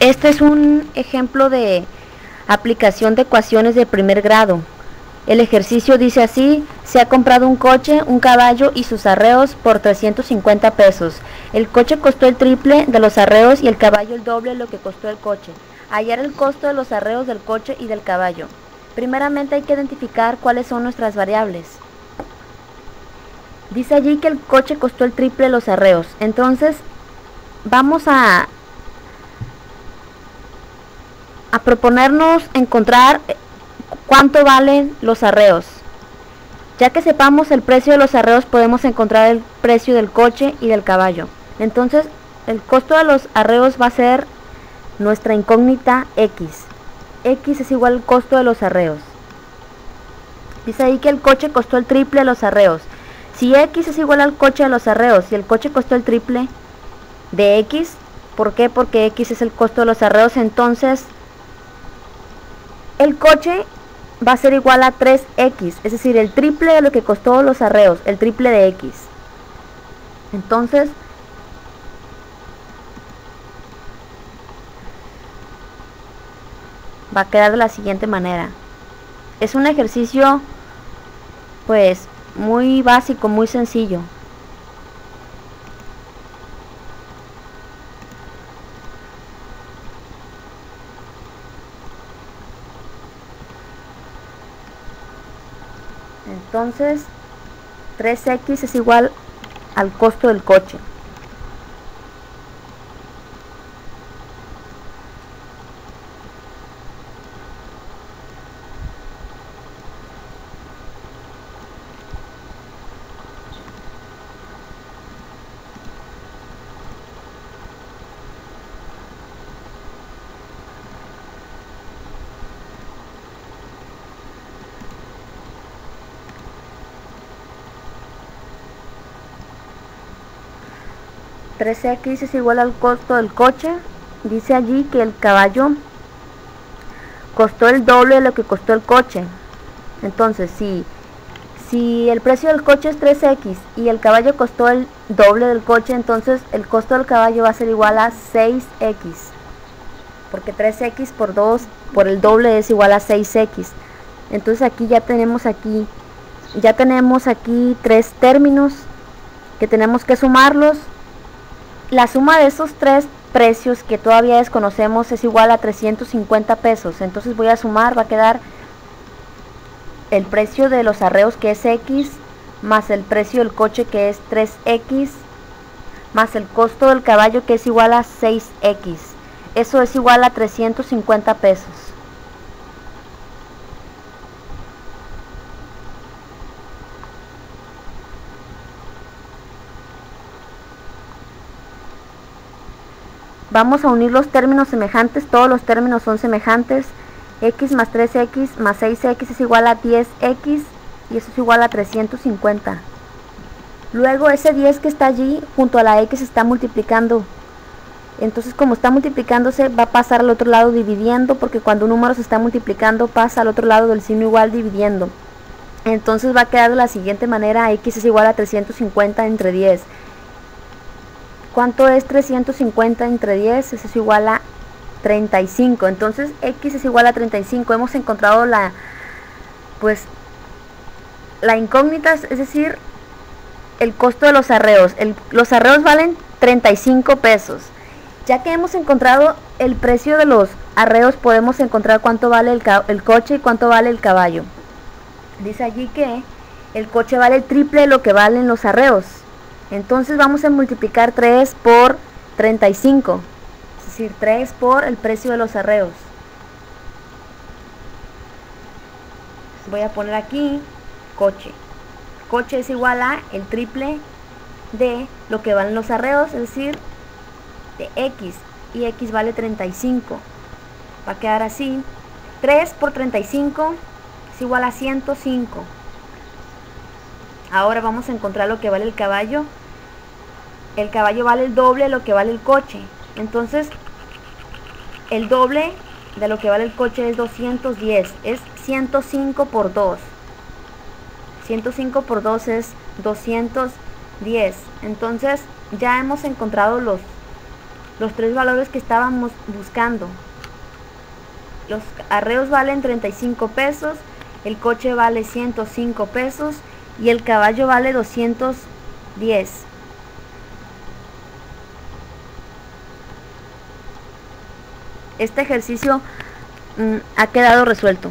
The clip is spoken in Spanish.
Este es un ejemplo de aplicación de ecuaciones de primer grado. El ejercicio dice así, se ha comprado un coche, un caballo y sus arreos por 350 pesos. El coche costó el triple de los arreos y el caballo el doble de lo que costó el coche. Hallar el costo de los arreos del coche y del caballo. Primeramente hay que identificar cuáles son nuestras variables. Dice allí que el coche costó el triple de los arreos. Entonces vamos a, a proponernos encontrar cuánto valen los arreos. Ya que sepamos el precio de los arreos podemos encontrar el precio del coche y del caballo. Entonces el costo de los arreos va a ser nuestra incógnita X. X es igual al costo de los arreos. Dice ahí que el coche costó el triple de los arreos. Si X es igual al coche de los arreos y el coche costó el triple de X, ¿por qué? Porque X es el costo de los arreos, entonces el coche va a ser igual a 3x, es decir, el triple de lo que costó los arreos, el triple de x. Entonces, va a quedar de la siguiente manera. Es un ejercicio, pues, muy básico, muy sencillo. Entonces, 3x es igual al costo del coche. X es igual al costo del coche. Dice allí que el caballo costó el doble de lo que costó el coche. Entonces, si, si el precio del coche es 3x y el caballo costó el doble del coche, entonces el costo del caballo va a ser igual a 6x. Porque 3x por 2 por el doble es igual a 6x. Entonces aquí ya tenemos aquí ya tenemos aquí tres términos que tenemos que sumarlos la suma de esos tres precios que todavía desconocemos es igual a 350 pesos. Entonces voy a sumar, va a quedar el precio de los arreos que es X, más el precio del coche que es 3X, más el costo del caballo que es igual a 6X. Eso es igual a 350 pesos. Vamos a unir los términos semejantes, todos los términos son semejantes. x más 3x más 6x es igual a 10x y eso es igual a 350. Luego ese 10 que está allí junto a la x está multiplicando. Entonces como está multiplicándose va a pasar al otro lado dividiendo porque cuando un número se está multiplicando pasa al otro lado del signo igual dividiendo. Entonces va a quedar de la siguiente manera x es igual a 350 entre 10. ¿Cuánto es 350 entre 10? Eso es igual a 35. Entonces x es igual a 35. Hemos encontrado la, pues, la incógnita, es decir, el costo de los arreos. los arreos valen 35 pesos. Ya que hemos encontrado el precio de los arreos, podemos encontrar cuánto vale el, el coche y cuánto vale el caballo. Dice allí que el coche vale el triple de lo que valen los arreos. Entonces vamos a multiplicar 3 por 35, es decir, 3 por el precio de los arreos. Voy a poner aquí coche. Coche es igual a el triple de lo que valen los arreos, es decir, de x. Y x vale 35. Va a quedar así. 3 por 35 es igual a 105. Ahora vamos a encontrar lo que vale el caballo. El caballo vale el doble de lo que vale el coche. Entonces, el doble de lo que vale el coche es 210. Es 105 por 2. 105 por 2 es 210. Entonces, ya hemos encontrado los, los tres valores que estábamos buscando. Los arreos valen 35 pesos, el coche vale 105 pesos y el caballo vale 210. Este ejercicio mm, ha quedado resuelto.